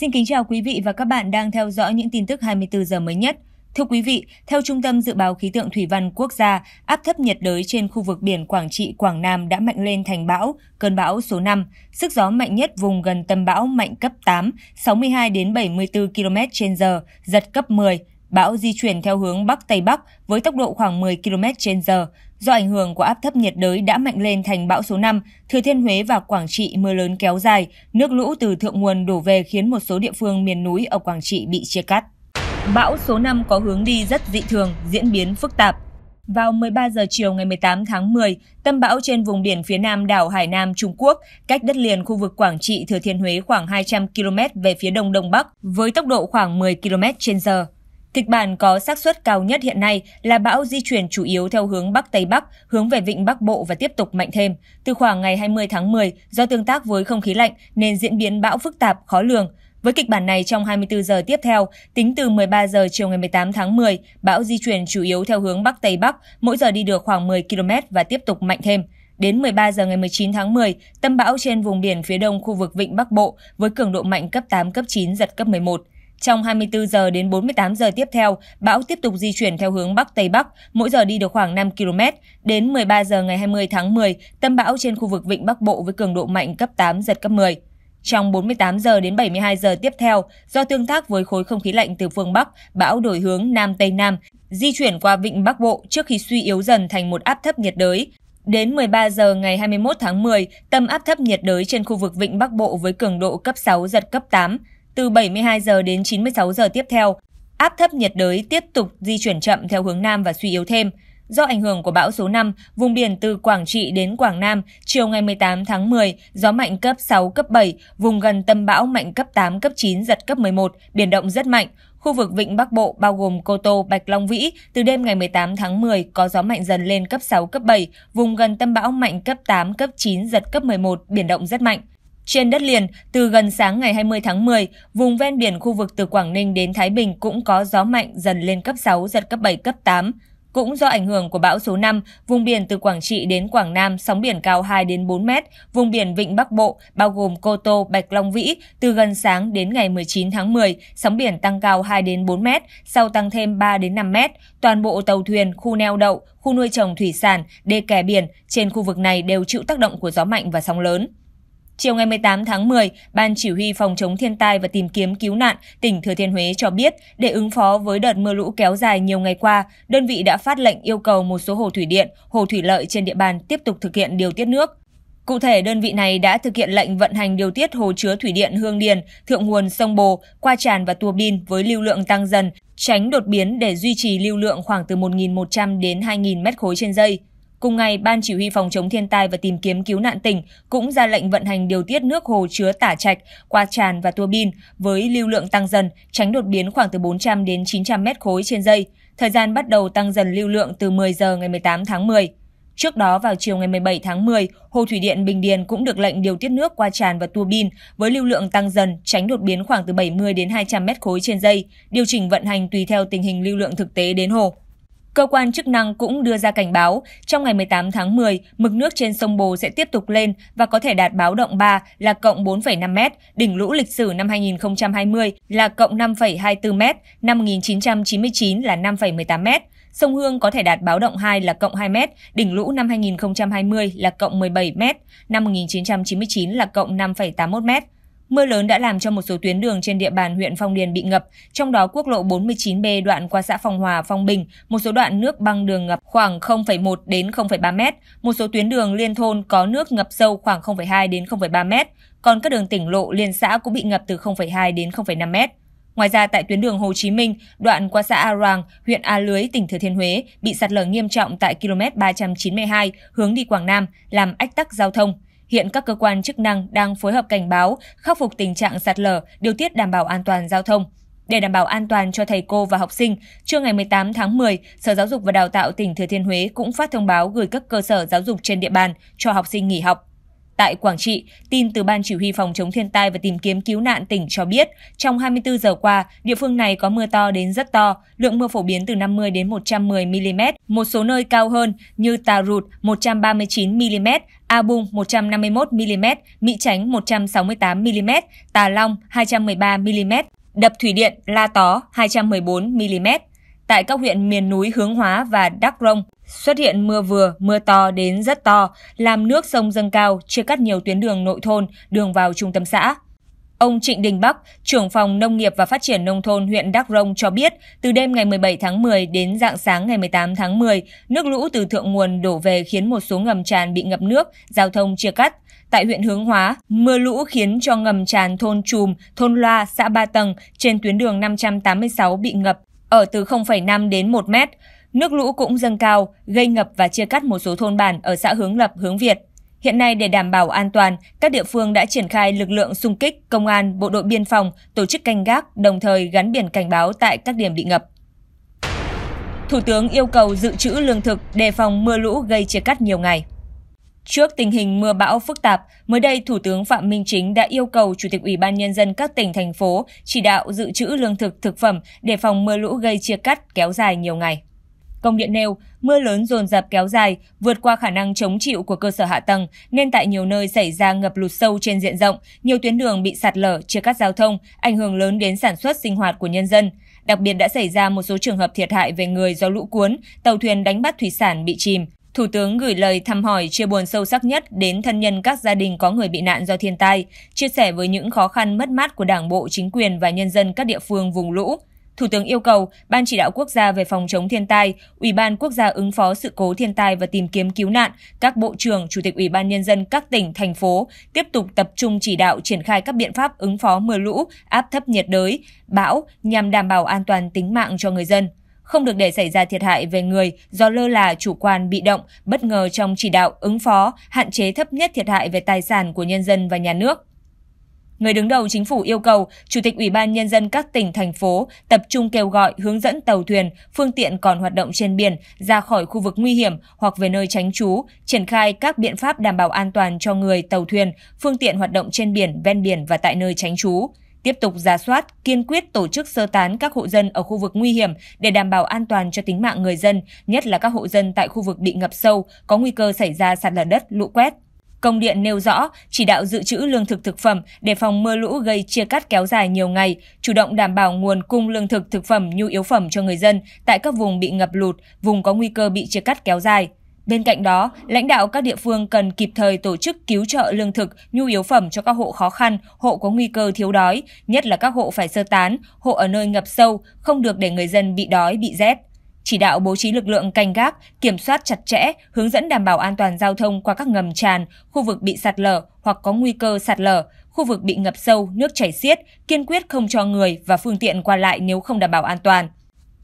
Xin kính chào quý vị và các bạn đang theo dõi những tin tức 24 giờ mới nhất. Thưa quý vị, theo Trung tâm Dự báo Khí tượng Thủy văn Quốc gia, áp thấp nhiệt đới trên khu vực biển Quảng Trị, Quảng Nam đã mạnh lên thành bão, cơn bão số 5. Sức gió mạnh nhất vùng gần tâm bão mạnh cấp 8, 62 đến 74 km h giật cấp 10. Bão di chuyển theo hướng Bắc Tây Bắc với tốc độ khoảng 10 km h Do ảnh hưởng của áp thấp nhiệt đới đã mạnh lên thành bão số 5, Thừa Thiên Huế và Quảng Trị mưa lớn kéo dài, nước lũ từ thượng nguồn đổ về khiến một số địa phương miền núi ở Quảng Trị bị chia cắt. Bão số 5 có hướng đi rất dị thường, diễn biến phức tạp. Vào 13 giờ chiều ngày 18 tháng 10, tâm bão trên vùng biển phía nam đảo Hải Nam Trung Quốc, cách đất liền khu vực Quảng Trị Thừa Thiên Huế khoảng 200 km về phía đông đông bắc với tốc độ khoảng 10 km/h. Kịch bản có xác suất cao nhất hiện nay là bão di chuyển chủ yếu theo hướng Bắc Tây Bắc, hướng về vịnh Bắc Bộ và tiếp tục mạnh thêm. Từ khoảng ngày 20 tháng 10, do tương tác với không khí lạnh nên diễn biến bão phức tạp, khó lường. Với kịch bản này trong 24 giờ tiếp theo, tính từ 13 giờ chiều ngày 18 tháng 10, bão di chuyển chủ yếu theo hướng Bắc Tây Bắc, mỗi giờ đi được khoảng 10 km và tiếp tục mạnh thêm. Đến 13 giờ ngày 19 tháng 10, tâm bão trên vùng biển phía đông khu vực Vịnh Bắc Bộ với cường độ mạnh cấp 8, cấp 9, giật cấp 11. Trong 24 giờ đến 48 giờ tiếp theo, bão tiếp tục di chuyển theo hướng Bắc Tây Bắc, mỗi giờ đi được khoảng 5 km. Đến 13 giờ ngày 20 tháng 10, tâm bão trên khu vực Vịnh Bắc Bộ với cường độ mạnh cấp 8, giật cấp 10. Trong 48 giờ đến 72 giờ tiếp theo, do tương tác với khối không khí lạnh từ phương Bắc, bão đổi hướng Nam Tây Nam, di chuyển qua Vịnh Bắc Bộ trước khi suy yếu dần thành một áp thấp nhiệt đới. Đến 13 giờ ngày 21 tháng 10, tâm áp thấp nhiệt đới trên khu vực Vịnh Bắc Bộ với cường độ cấp 6 giật cấp 8. Từ 72 giờ đến 96 giờ tiếp theo, áp thấp nhiệt đới tiếp tục di chuyển chậm theo hướng Nam và suy yếu thêm. Do ảnh hưởng của bão số 5, vùng biển từ Quảng Trị đến Quảng Nam, chiều ngày 18 tháng 10, gió mạnh cấp 6, cấp 7, vùng gần tâm bão mạnh cấp 8, cấp 9, giật cấp 11, biển động rất mạnh. Khu vực Vịnh Bắc Bộ bao gồm Cô Tô, Bạch Long Vĩ, từ đêm ngày 18 tháng 10 có gió mạnh dần lên cấp 6, cấp 7, vùng gần tâm bão mạnh cấp 8, cấp 9, giật cấp 11, biển động rất mạnh. Trên đất liền, từ gần sáng ngày 20 tháng 10, vùng ven biển khu vực từ Quảng Ninh đến Thái Bình cũng có gió mạnh dần lên cấp 6, giật cấp 7, cấp 8. Cũng do ảnh hưởng của bão số 5, vùng biển từ Quảng Trị đến Quảng Nam sóng biển cao 2 đến 4 mét, vùng biển Vịnh Bắc Bộ bao gồm Cô Tô, Bạch Long Vĩ từ gần sáng đến ngày 19 tháng 10, sóng biển tăng cao 2 đến 4 mét, sau tăng thêm 3 đến 5 mét. Toàn bộ tàu thuyền, khu neo đậu, khu nuôi trồng thủy sản, đê kè biển trên khu vực này đều chịu tác động của gió mạnh và sóng lớn. Chiều ngày 18 tháng 10, Ban Chỉ huy Phòng chống thiên tai và tìm kiếm cứu nạn tỉnh Thừa Thiên Huế cho biết, để ứng phó với đợt mưa lũ kéo dài nhiều ngày qua, đơn vị đã phát lệnh yêu cầu một số hồ thủy điện, hồ thủy lợi trên địa bàn tiếp tục thực hiện điều tiết nước. Cụ thể, đơn vị này đã thực hiện lệnh vận hành điều tiết hồ chứa thủy điện Hương Điền, thượng nguồn sông Bồ, qua tràn và tua bin với lưu lượng tăng dần, tránh đột biến để duy trì lưu lượng khoảng từ 1.100 đến 2.000 mét khối trên giây. Cùng ngày, Ban Chỉ huy Phòng chống thiên tai và tìm kiếm cứu nạn tỉnh cũng ra lệnh vận hành điều tiết nước hồ chứa tả trạch qua tràn và tua bin với lưu lượng tăng dần, tránh đột biến khoảng từ 400 đến 900 mét khối trên giây. Thời gian bắt đầu tăng dần lưu lượng từ 10 giờ ngày 18 tháng 10. Trước đó vào chiều ngày 17 tháng 10, Hồ Thủy Điện Bình Điền cũng được lệnh điều tiết nước qua tràn và tua bin với lưu lượng tăng dần, tránh đột biến khoảng từ 70 đến 200 mét khối trên giây, điều chỉnh vận hành tùy theo tình hình lưu lượng thực tế đến hồ. Cơ quan chức năng cũng đưa ra cảnh báo, trong ngày 18 tháng 10, mực nước trên sông Bồ sẽ tiếp tục lên và có thể đạt báo động 3 là cộng 4,5 m, đỉnh lũ lịch sử năm 2020 là cộng 5,24 m, năm 1999 là 5,18 m. Sông Hương có thể đạt báo động 2 là cộng 2 m, đỉnh lũ năm 2020 là cộng 17 m, năm 1999 là cộng 5,81 m. Mưa lớn đã làm cho một số tuyến đường trên địa bàn huyện Phong Điền bị ngập, trong đó quốc lộ 49B đoạn qua xã Phong Hòa, Phong Bình, một số đoạn nước băng đường ngập khoảng 0,1 đến 0,3 m, một số tuyến đường liên thôn có nước ngập sâu khoảng 0,2 đến 0,3 m, còn các đường tỉnh lộ liên xã cũng bị ngập từ 0,2 đến 0,5 m. Ngoài ra tại tuyến đường Hồ Chí Minh, đoạn qua xã A Roàng, huyện A Lưới, tỉnh Thừa Thiên Huế bị sạt lở nghiêm trọng tại km 392 hướng đi Quảng Nam, làm ách tắc giao thông. Hiện các cơ quan chức năng đang phối hợp cảnh báo, khắc phục tình trạng sạt lở, điều tiết đảm bảo an toàn giao thông. Để đảm bảo an toàn cho thầy cô và học sinh, trưa ngày 18 tháng 10, Sở Giáo dục và Đào tạo tỉnh Thừa Thiên Huế cũng phát thông báo gửi các cơ sở giáo dục trên địa bàn cho học sinh nghỉ học tại Quảng Trị, tin từ Ban Chỉ huy Phòng chống thiên tai và tìm kiếm cứu nạn tỉnh cho biết, trong 24 giờ qua, địa phương này có mưa to đến rất to, lượng mưa phổ biến từ 50 đến 110 mm, một số nơi cao hơn như Tà Rụt 139 mm, A Bung 151 mm, Mỹ Chánh 168 mm, Tà Long 213 mm, đập thủy điện La Tó 214 mm. Tại các huyện miền núi Hướng Hóa và Đắk Rông, xuất hiện mưa vừa, mưa to đến rất to, làm nước sông dâng cao, chia cắt nhiều tuyến đường nội thôn, đường vào trung tâm xã. Ông Trịnh Đình Bắc, trưởng phòng Nông nghiệp và Phát triển Nông thôn huyện Đắk Rông cho biết, từ đêm ngày 17 tháng 10 đến dạng sáng ngày 18 tháng 10, nước lũ từ thượng nguồn đổ về khiến một số ngầm tràn bị ngập nước, giao thông chia cắt. Tại huyện Hướng Hóa, mưa lũ khiến cho ngầm tràn thôn Trùm, thôn Loa, xã Ba Tầng trên tuyến đường 586 bị ngập ở từ 0,5 đến 1 mét. Nước lũ cũng dâng cao, gây ngập và chia cắt một số thôn bản ở xã Hướng Lập, Hướng Việt. Hiện nay để đảm bảo an toàn, các địa phương đã triển khai lực lượng xung kích, công an, bộ đội biên phòng tổ chức canh gác, đồng thời gắn biển cảnh báo tại các điểm bị ngập. Thủ tướng yêu cầu dự trữ lương thực đề phòng mưa lũ gây chia cắt nhiều ngày. Trước tình hình mưa bão phức tạp, mới đây Thủ tướng Phạm Minh Chính đã yêu cầu Chủ tịch Ủy ban Nhân dân các tỉnh, thành phố chỉ đạo dự trữ lương thực, thực phẩm để phòng mưa lũ gây chia cắt kéo dài nhiều ngày. Công điện nêu, mưa lớn dồn dập kéo dài, vượt qua khả năng chống chịu của cơ sở hạ tầng, nên tại nhiều nơi xảy ra ngập lụt sâu trên diện rộng, nhiều tuyến đường bị sạt lở, chia cắt giao thông, ảnh hưởng lớn đến sản xuất sinh hoạt của nhân dân. Đặc biệt đã xảy ra một số trường hợp thiệt hại về người do lũ cuốn, tàu thuyền đánh bắt thủy sản bị chìm. Thủ tướng gửi lời thăm hỏi chia buồn sâu sắc nhất đến thân nhân các gia đình có người bị nạn do thiên tai, chia sẻ với những khó khăn mất mát của Đảng bộ, chính quyền và nhân dân các địa phương vùng lũ. Thủ tướng yêu cầu Ban chỉ đạo quốc gia về phòng chống thiên tai, Ủy ban quốc gia ứng phó sự cố thiên tai và tìm kiếm cứu nạn, các bộ trưởng, chủ tịch Ủy ban nhân dân các tỉnh thành phố tiếp tục tập trung chỉ đạo triển khai các biện pháp ứng phó mưa lũ, áp thấp nhiệt đới, bão nhằm đảm bảo an toàn tính mạng cho người dân không được để xảy ra thiệt hại về người do lơ là chủ quan bị động, bất ngờ trong chỉ đạo ứng phó, hạn chế thấp nhất thiệt hại về tài sản của nhân dân và nhà nước. Người đứng đầu chính phủ yêu cầu Chủ tịch Ủy ban Nhân dân các tỉnh, thành phố tập trung kêu gọi hướng dẫn tàu thuyền, phương tiện còn hoạt động trên biển ra khỏi khu vực nguy hiểm hoặc về nơi tránh trú, triển khai các biện pháp đảm bảo an toàn cho người, tàu thuyền, phương tiện hoạt động trên biển, ven biển và tại nơi tránh trú. Tiếp tục giả soát, kiên quyết tổ chức sơ tán các hộ dân ở khu vực nguy hiểm để đảm bảo an toàn cho tính mạng người dân, nhất là các hộ dân tại khu vực bị ngập sâu, có nguy cơ xảy ra sạt lở đất, lũ quét. Công điện nêu rõ, chỉ đạo dự trữ lương thực thực phẩm để phòng mưa lũ gây chia cắt kéo dài nhiều ngày, chủ động đảm bảo nguồn cung lương thực thực phẩm nhu yếu phẩm cho người dân tại các vùng bị ngập lụt, vùng có nguy cơ bị chia cắt kéo dài. Bên cạnh đó, lãnh đạo các địa phương cần kịp thời tổ chức cứu trợ lương thực, nhu yếu phẩm cho các hộ khó khăn, hộ có nguy cơ thiếu đói, nhất là các hộ phải sơ tán, hộ ở nơi ngập sâu, không được để người dân bị đói, bị rét. Chỉ đạo bố trí lực lượng canh gác, kiểm soát chặt chẽ, hướng dẫn đảm bảo an toàn giao thông qua các ngầm tràn, khu vực bị sạt lở hoặc có nguy cơ sạt lở, khu vực bị ngập sâu, nước chảy xiết, kiên quyết không cho người và phương tiện qua lại nếu không đảm bảo an toàn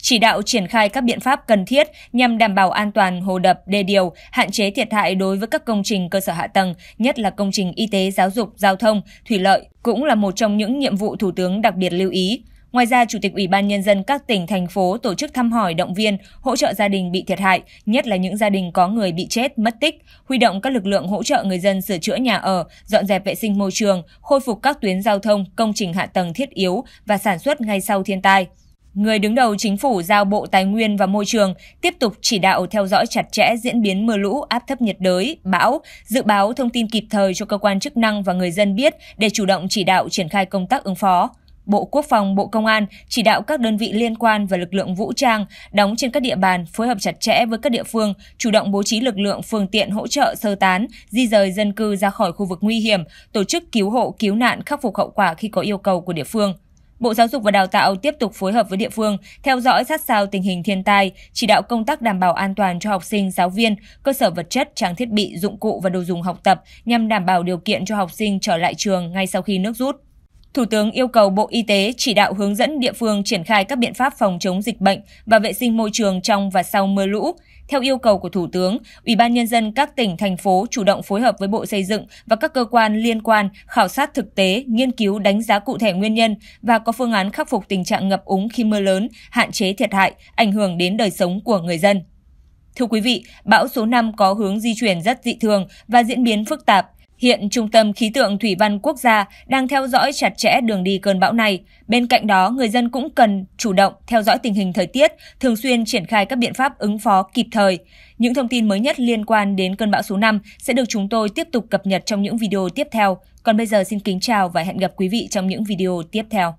chỉ đạo triển khai các biện pháp cần thiết nhằm đảm bảo an toàn hồ đập, đê điều, hạn chế thiệt hại đối với các công trình cơ sở hạ tầng, nhất là công trình y tế, giáo dục, giao thông, thủy lợi, cũng là một trong những nhiệm vụ Thủ tướng đặc biệt lưu ý. Ngoài ra, Chủ tịch Ủy ban Nhân dân các tỉnh, thành phố tổ chức thăm hỏi động viên, hỗ trợ gia đình bị thiệt hại, nhất là những gia đình có người bị chết, mất tích, huy động các lực lượng hỗ trợ người dân sửa chữa nhà ở, dọn dẹp vệ sinh môi trường, khôi phục các tuyến giao thông, công trình hạ tầng thiết yếu và sản xuất ngay sau thiên tai. Người đứng đầu chính phủ giao Bộ Tài nguyên và Môi trường tiếp tục chỉ đạo theo dõi chặt chẽ diễn biến mưa lũ, áp thấp nhiệt đới, bão, dự báo thông tin kịp thời cho cơ quan chức năng và người dân biết để chủ động chỉ đạo triển khai công tác ứng phó. Bộ Quốc phòng, Bộ Công an chỉ đạo các đơn vị liên quan và lực lượng vũ trang đóng trên các địa bàn phối hợp chặt chẽ với các địa phương, chủ động bố trí lực lượng phương tiện hỗ trợ sơ tán, di rời dân cư ra khỏi khu vực nguy hiểm, tổ chức cứu hộ, cứu nạn, khắc phục hậu quả khi có yêu cầu của địa phương. Bộ Giáo dục và Đào tạo tiếp tục phối hợp với địa phương, theo dõi sát sao tình hình thiên tai, chỉ đạo công tác đảm bảo an toàn cho học sinh, giáo viên, cơ sở vật chất, trang thiết bị, dụng cụ và đồ dùng học tập nhằm đảm bảo điều kiện cho học sinh trở lại trường ngay sau khi nước rút. Thủ tướng yêu cầu Bộ Y tế chỉ đạo hướng dẫn địa phương triển khai các biện pháp phòng chống dịch bệnh và vệ sinh môi trường trong và sau mưa lũ. Theo yêu cầu của Thủ tướng, Ủy ban Nhân dân các tỉnh, thành phố chủ động phối hợp với Bộ Xây dựng và các cơ quan liên quan khảo sát thực tế, nghiên cứu đánh giá cụ thể nguyên nhân và có phương án khắc phục tình trạng ngập úng khi mưa lớn, hạn chế thiệt hại, ảnh hưởng đến đời sống của người dân. Thưa quý vị, bão số 5 có hướng di chuyển rất dị thường và diễn biến phức tạp. Hiện Trung tâm Khí tượng Thủy văn Quốc gia đang theo dõi chặt chẽ đường đi cơn bão này. Bên cạnh đó, người dân cũng cần chủ động theo dõi tình hình thời tiết, thường xuyên triển khai các biện pháp ứng phó kịp thời. Những thông tin mới nhất liên quan đến cơn bão số 5 sẽ được chúng tôi tiếp tục cập nhật trong những video tiếp theo. Còn bây giờ xin kính chào và hẹn gặp quý vị trong những video tiếp theo.